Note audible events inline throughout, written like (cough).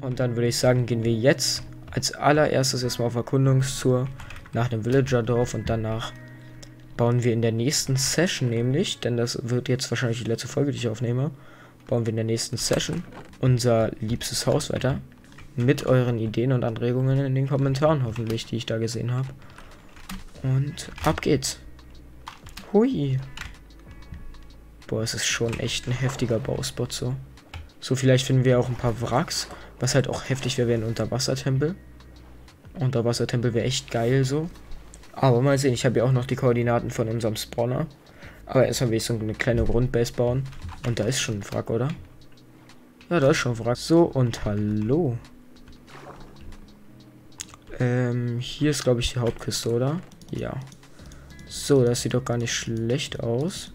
Und dann würde ich sagen, gehen wir jetzt als allererstes erstmal auf Erkundungstour nach dem Villager-Dorf und danach bauen wir in der nächsten Session nämlich, denn das wird jetzt wahrscheinlich die letzte Folge, die ich aufnehme, bauen wir in der nächsten Session unser liebstes Haus weiter. Mit euren Ideen und Anregungen in den Kommentaren hoffentlich, die ich da gesehen habe. Und ab geht's. Hui. Boah, es ist schon echt ein heftiger Bauspot so. So, vielleicht finden wir auch ein paar Wracks. Was halt auch heftig wäre, wäre ein Unterwassertempel. Unterwassertempel wäre echt geil so. Aber mal sehen, ich habe ja auch noch die Koordinaten von unserem Spawner. Aber erstmal will ich so eine kleine Grundbase bauen. Und da ist schon ein Wrack, oder? Ja, da ist schon ein Wrack. So, und hallo. Ähm, hier ist, glaube ich, die Hauptkiste, oder? Ja. So, das sieht doch gar nicht schlecht aus.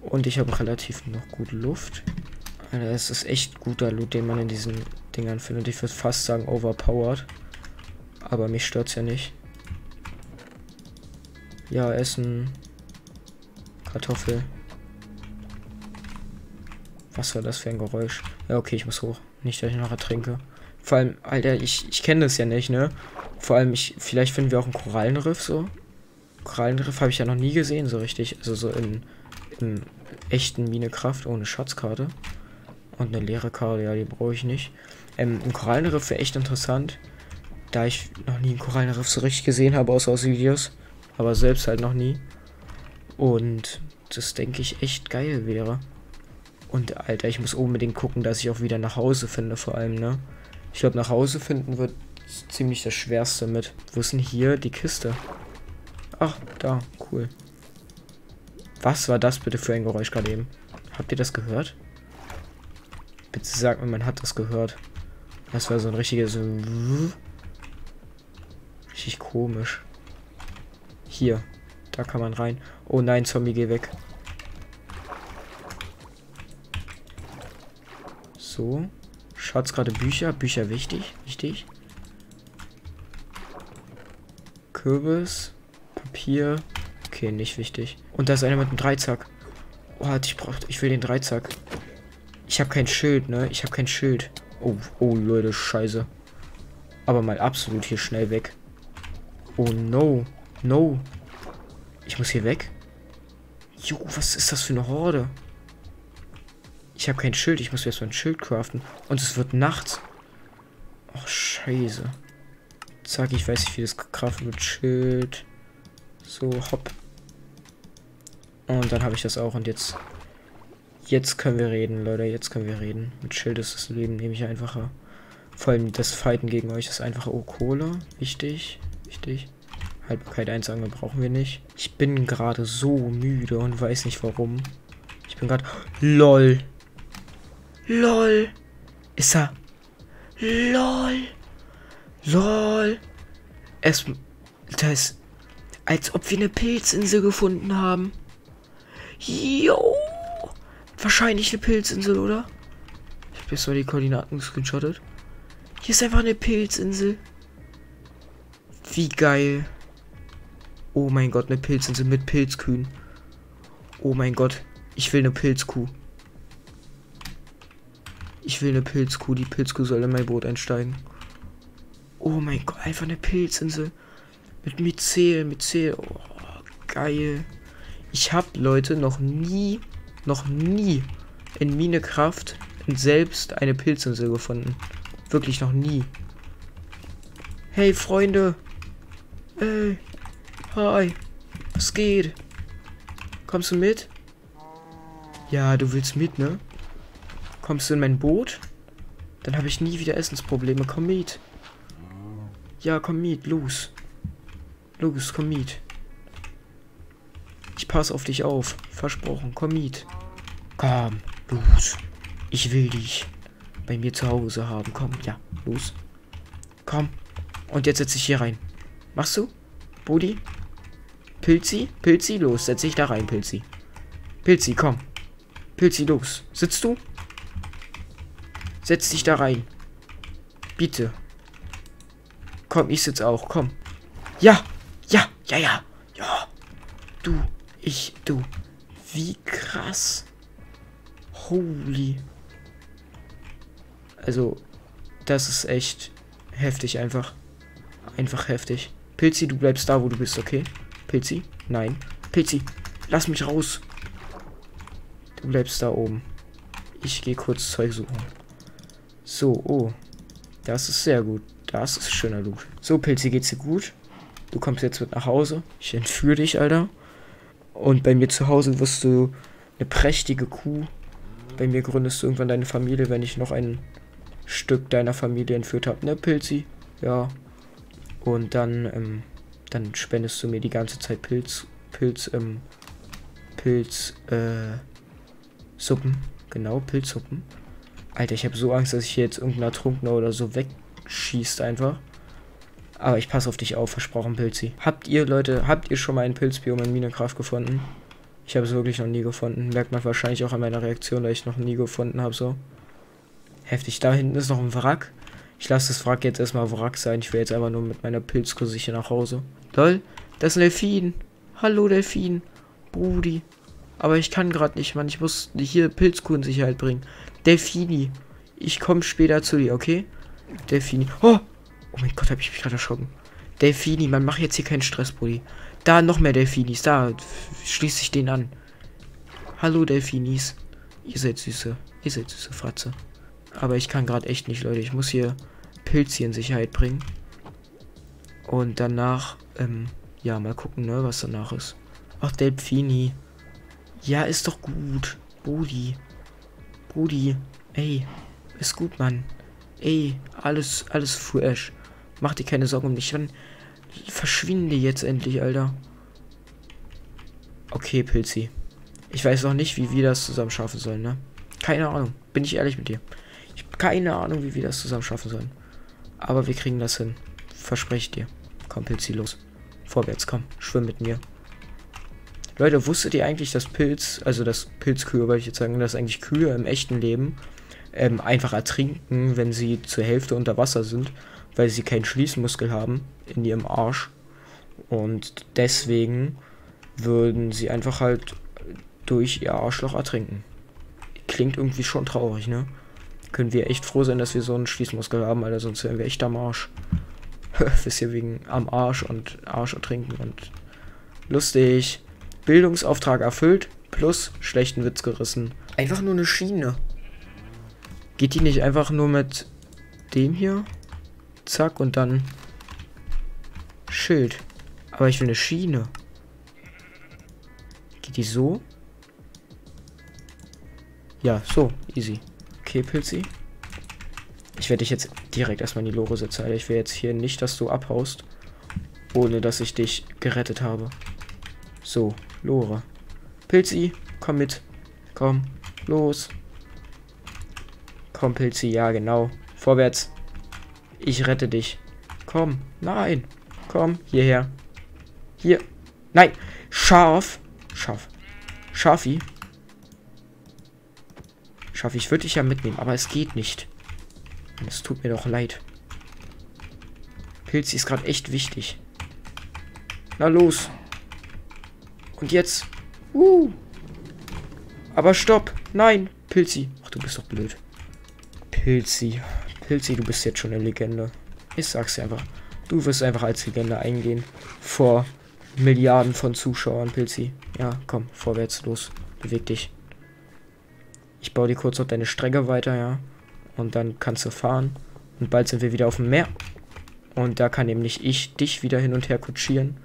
Und ich habe relativ noch gut Luft. Alter, es ist echt guter Loot, den man in diesen Dingern findet. Ich würde fast sagen overpowered. Aber mich stört es ja nicht. Ja, Essen. Kartoffel. Was war das für ein Geräusch? Ja, okay, ich muss hoch. Nicht, dass ich noch ertrinke. Vor allem, Alter, ich, ich kenne das ja nicht, ne? Vor allem, ich, vielleicht finden wir auch ein Korallenriff so. Korallenriff habe ich ja noch nie gesehen, so richtig. Also so in, in echten Minecraft ohne Schatzkarte. Und eine leere Karte, ja, die brauche ich nicht. Ähm, ein Korallenriff wäre echt interessant. Da ich noch nie ein Korallenriff so richtig gesehen habe, außer aus Videos. Aber selbst halt noch nie. Und das denke ich echt geil wäre. Und Alter, ich muss unbedingt gucken, dass ich auch wieder nach Hause finde, vor allem, ne? Ich glaube, nach Hause finden wird ziemlich das Schwerste mit. Wo ist denn hier die Kiste? Ach, da, cool. Was war das bitte für ein Geräusch gerade eben? Habt ihr das gehört? Bitte sagt mir, man hat das gehört. Das war so ein richtiges... Richtig komisch. Hier. Da kann man rein. Oh nein, Zombie, geh weg. So. Schaut's gerade Bücher. Bücher wichtig. Wichtig. Kürbis. Papier. Okay, nicht wichtig. Und da ist einer mit einem Dreizack. Oh, ich brauch, ich will den Dreizack. Ich habe kein Schild, ne? Ich habe kein Schild. Oh, oh, Leute, scheiße. Aber mal absolut hier schnell weg. Oh, no. No. Ich muss hier weg. Jo, was ist das für eine Horde? Ich habe kein Schild. Ich muss erst mal ein Schild craften. Und es wird nachts. Ach, scheiße. Zack, ich weiß nicht, wie das craften wird. Schild. So, hopp. Und dann habe ich das auch. Und jetzt... Jetzt können wir reden, Leute. Jetzt können wir reden. Mit Schild ist das Leben nämlich einfacher. Vor allem das Fighten gegen euch ist einfacher. Oh, Kohle. Wichtig. Wichtig. Haltbarkeit 1 sagen brauchen wir nicht. Ich bin gerade so müde und weiß nicht warum. Ich bin gerade... LOL. LOL. Ist er... LOL. LOL. Es... Das ist... Als ob wir eine Pilzinsel gefunden haben. Jo. Wahrscheinlich eine Pilzinsel, oder? Ich habe jetzt mal die Koordinaten gescreenshottet. Hier ist einfach eine Pilzinsel. Wie geil. Oh mein Gott, eine Pilzinsel mit Pilzkühen. Oh mein Gott, ich will eine Pilzkuh. Ich will eine Pilzkuh. Die Pilzkuh soll in mein Boot einsteigen. Oh mein Gott, einfach eine Pilzinsel. Mit Myzel, Myzel. Oh, geil. Ich habe Leute noch nie, noch nie in Minecraft selbst eine Pilzinsel gefunden. Wirklich noch nie. Hey Freunde. Hey. Hi. Was geht? Kommst du mit? Ja, du willst mit, ne? Kommst du in mein Boot? Dann habe ich nie wieder Essensprobleme. Komm mit. Ja, komm mit, los. Los, komm mit. Ich passe auf dich auf. Versprochen, komm mit. Komm, los. Ich will dich bei mir zu Hause haben. Komm, ja, los. Komm. Und jetzt setze ich hier rein. Machst du? Budi? Pilzi? Pilzi, los. Setz dich da rein, Pilzi. Pilzi, komm. Pilzi, los. Sitzt du? Setz dich da rein. Bitte. Komm, ich sitze auch. Komm. Ja. Ja. Ja, ja. Ja. Du. Ich. Du. Wie krass. Holy. Also, das ist echt heftig einfach. Einfach heftig. Pilzi, du bleibst da, wo du bist, okay? Pilzi? Nein. Pilzi, lass mich raus. Du bleibst da oben. Ich gehe kurz Zeug suchen. So, oh. Das ist sehr gut. Das ist schöner Loot. So, Pilzi, geht's dir gut? Du kommst jetzt mit nach Hause. Ich entführe dich, Alter. Und bei mir zu Hause wirst du eine prächtige Kuh. Bei mir gründest du irgendwann deine Familie, wenn ich noch ein Stück deiner Familie entführt habe. Ne, Pilzi? Ja. Und dann, ähm, dann spendest du mir die ganze Zeit Pilz, Pilz, ähm, Pilz, äh, Suppen. Genau, Pilzsuppen. Alter, ich habe so Angst, dass ich hier jetzt irgendein Ertrunkener oder so wegschießt einfach. Aber ich passe auf dich auf, versprochen, Pilzi. Habt ihr, Leute, habt ihr schon mal ein Pilzbiom in Minecraft gefunden? Ich habe es wirklich noch nie gefunden. Merkt man wahrscheinlich auch an meiner Reaktion, da ich noch nie gefunden habe, so. Heftig. Da hinten ist noch ein Wrack. Ich lasse das Wrack jetzt erstmal Wrack sein. Ich will jetzt einfach nur mit meiner Pilzkurse hier nach Hause. Toll. Das ist ein Delfin. Hallo, Delfin. Brudi. Aber ich kann gerade nicht, Mann. Ich muss hier Pilzkuh in Sicherheit bringen. Delfini. Ich komme später zu dir, okay? Delfini. Oh! Oh mein Gott, habe ich mich gerade erschrocken. Delfini, man macht jetzt hier keinen Stress, Brudi. Da noch mehr Delfinis. Da schließt sich den an. Hallo, Delfinis. Ihr seid süße. Ihr seid süße Fratze. Aber ich kann gerade echt nicht, Leute. Ich muss hier Pilz hier in Sicherheit bringen. Und danach, ähm, ja, mal gucken, ne, was danach ist. Ach, Delfini. Ja, ist doch gut. Brudi. Brudi. Ey. Ist gut, Mann. Ey, alles, alles fresh. Mach dir keine Sorgen um mich. Dann verschwinde jetzt endlich, Alter. Okay, Pilzi. Ich weiß noch nicht, wie wir das zusammen schaffen sollen, ne? Keine Ahnung. Bin ich ehrlich mit dir. Ich habe keine Ahnung, wie wir das zusammen schaffen sollen. Aber wir kriegen das hin. Verspreche dir. Komm, Pilzi, los. Vorwärts, komm. Schwimm mit mir. Leute, wusstet ihr eigentlich, dass Pilz, also das Pilzkühe, wollte ich jetzt sagen, dass eigentlich Kühe im echten Leben ähm, einfach ertrinken, wenn sie zur Hälfte unter Wasser sind, weil sie keinen Schließmuskel haben in ihrem Arsch. Und deswegen würden sie einfach halt durch ihr Arschloch ertrinken. Klingt irgendwie schon traurig, ne? Können wir echt froh sein, dass wir so einen Schließmuskel haben, Alter, sonst wären wir echt am Arsch. (laughs) Wisst ihr, wegen am Arsch und Arsch ertrinken und lustig. Bildungsauftrag erfüllt, plus schlechten Witz gerissen. Einfach nur eine Schiene. Geht die nicht einfach nur mit dem hier? Zack und dann Schild. Aber ich will eine Schiene. Geht die so? Ja, so. Easy. Okay, Pilzi. Ich werde dich jetzt direkt erstmal in die Lore setzen. Ich will jetzt hier nicht, dass du abhaust, ohne dass ich dich gerettet habe. So, Lore. Pilzi, komm mit. Komm, los. Komm, Pilzi, ja, genau. Vorwärts. Ich rette dich. Komm, nein. Komm, hierher. Hier. Nein. Scharf. Scharf. Scharfi. Scharfi, ich würde dich ja mitnehmen, aber es geht nicht. Es tut mir doch leid. Pilzi ist gerade echt wichtig. Na los. Und jetzt. Uh. Aber stopp. Nein. Pilzi. Ach, du bist doch blöd. Pilzi. Pilzi, du bist jetzt schon eine Legende. Ich sag's dir einfach. Du wirst einfach als Legende eingehen. Vor Milliarden von Zuschauern, Pilzi. Ja, komm, vorwärts, los. Beweg dich. Ich baue dir kurz noch deine Strecke weiter, ja. Und dann kannst du fahren. Und bald sind wir wieder auf dem Meer. Und da kann nämlich ich dich wieder hin und her kutschieren.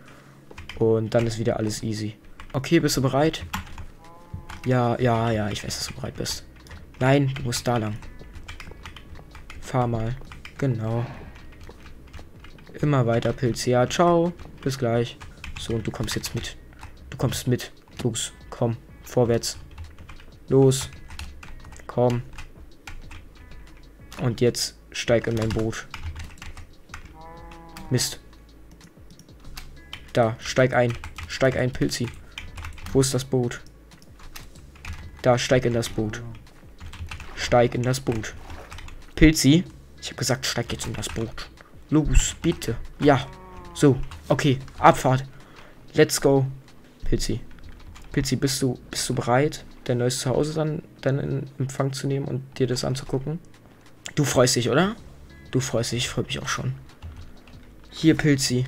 Und dann ist wieder alles easy. Okay, bist du bereit? Ja, ja, ja, ich weiß, dass du bereit bist. Nein, du musst da lang. Fahr mal. Genau. Immer weiter, Pilz. Ja, ciao. Bis gleich. So, und du kommst jetzt mit. Du kommst mit. Los, komm. Vorwärts. Los. Komm. Und jetzt steig in mein Boot. Mist. Da, steig ein. Steig ein, Pilzi. Wo ist das Boot? Da, steig in das Boot. Steig in das Boot. Pilzi, ich habe gesagt, steig jetzt in das Boot. Los, bitte. Ja. So, okay, Abfahrt. Let's go. Pilzi. Pilzi, bist du, bist du bereit, dein neues Zuhause dann, dann in Empfang zu nehmen und dir das anzugucken? Du freust dich, oder? Du freust dich, ich freue mich auch schon. Hier, Pilzi.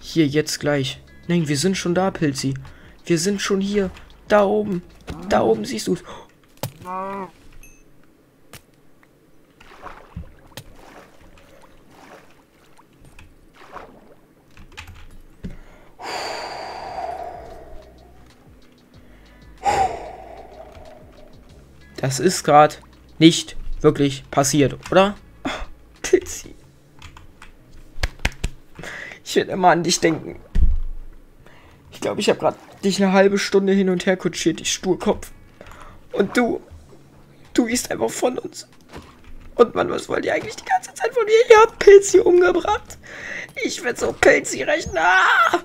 Hier, jetzt gleich. Nein, wir sind schon da, Pilzi. Wir sind schon hier. Da oben. Da oben siehst du es. Das ist gerade nicht wirklich passiert, oder? (laughs) Oh, Pilzi. Ich werde immer an dich denken. Ich glaube, ich habe gerade dich eine halbe Stunde hin und her kutschiert, ich Sturkopf. Und du, du gehst einfach von uns. Und Mann, was wollt ihr eigentlich die ganze Zeit von mir? Ihr habt Pilzi umgebracht. Ich werde so Pilzi rechnen. Ah!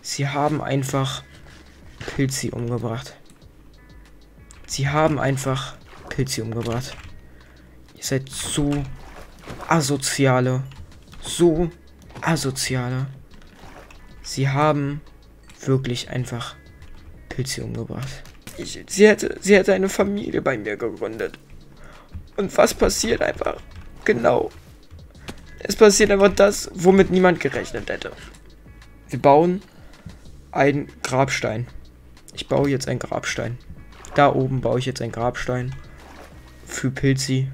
Sie haben einfach Pilzi umgebracht. Sie haben einfach Pilzi umgebracht. Ihr seid so asoziale. So asoziale. Sie haben wirklich einfach Pilzi umgebracht. Ich, sie, hätte, sie hätte eine Familie bei mir gegründet. Und was passiert einfach? Genau. Es passiert einfach das, womit niemand gerechnet hätte. Wir bauen einen Grabstein. Ich baue jetzt einen Grabstein. Da oben baue ich jetzt einen Grabstein für Pilzi.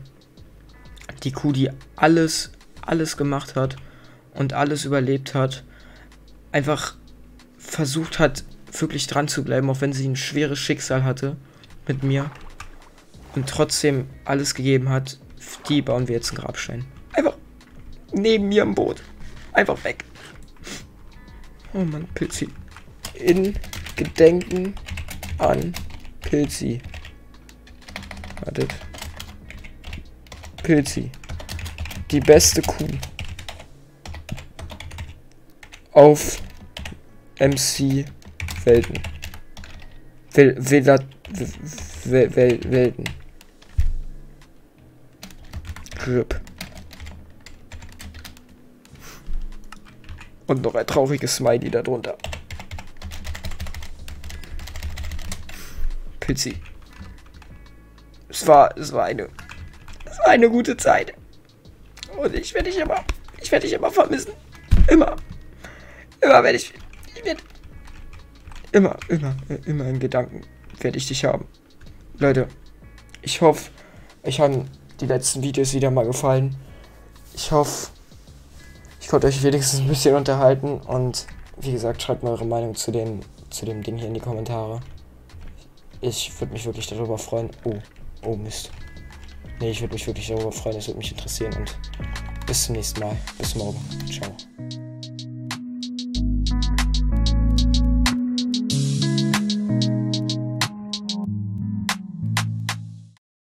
Die Kuh, die alles, alles gemacht hat und alles überlebt hat. Einfach versucht hat, wirklich dran zu bleiben, auch wenn sie ein schweres Schicksal hatte mit mir. Und trotzdem alles gegeben hat. Die bauen wir jetzt einen Grabstein. Einfach neben mir im Boot. Einfach weg. Oh Mann, Pilzi. In Gedenken an Pilzi. Wartet. Pilzi. Die beste Kuh. Auf MC Welten. Wel Wel Wel Welten. Grip. Und noch ein trauriges Smiley darunter. Pilzi. Es war, es war eine, es war eine gute Zeit. Und ich werde dich immer, ich werde dich immer vermissen. Immer. Immer werde ich, ich werde, immer, immer, immer in Gedanken werde ich dich haben. Leute, ich hoffe, euch haben die letzten Videos wieder mal gefallen. Ich hoffe, ich konnte euch wenigstens ein bisschen unterhalten und wie gesagt, schreibt mal eure Meinung zu dem, zu dem Ding hier in die Kommentare. Ich würde mich wirklich darüber freuen. Oh, oh Mist. Nee, ich würde mich wirklich darüber freuen, es würde mich interessieren und bis zum nächsten Mal. Bis morgen. Ciao.